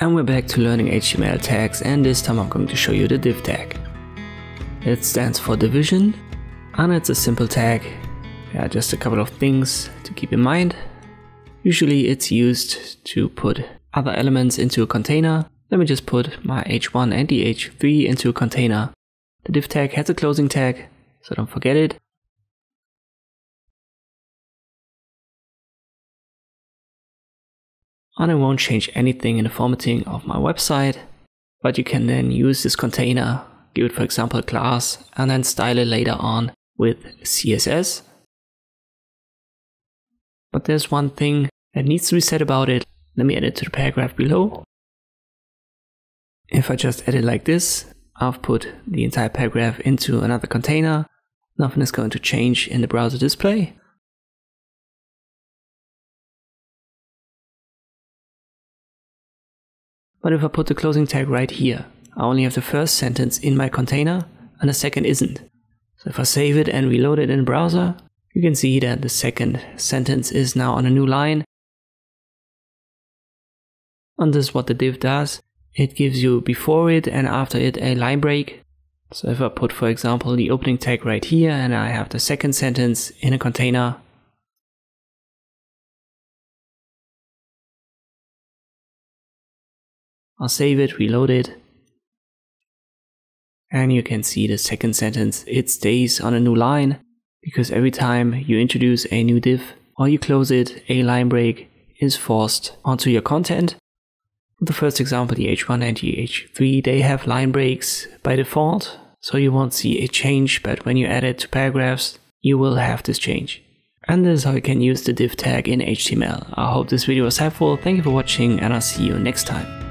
And we're back to learning HTML tags and this time I'm going to show you the div tag. It stands for division and it's a simple tag. Yeah, just a couple of things to keep in mind. Usually it's used to put other elements into a container. Let me just put my h1 and the h3 into a container. The div tag has a closing tag, so don't forget it. And I won't change anything in the formatting of my website, but you can then use this container, give it for example a class, and then style it later on with CSS. But there's one thing that needs to be said about it. Let me add it to the paragraph below. If I just edit like this, I've put the entire paragraph into another container. Nothing is going to change in the browser display. But if I put the closing tag right here, I only have the first sentence in my container and the second isn't. So if I save it and reload it in browser, you can see that the second sentence is now on a new line. And this is what the div does. It gives you before it and after it a line break. So if I put, for example, the opening tag right here and I have the second sentence in a container, I'll save it, reload it. And you can see the second sentence, it stays on a new line because every time you introduce a new div or you close it, a line break is forced onto your content. The first example, the H1 and the H3, they have line breaks by default, so you won't see a change, but when you add it to paragraphs, you will have this change. And this is how you can use the div tag in HTML. I hope this video was helpful, thank you for watching and I'll see you next time.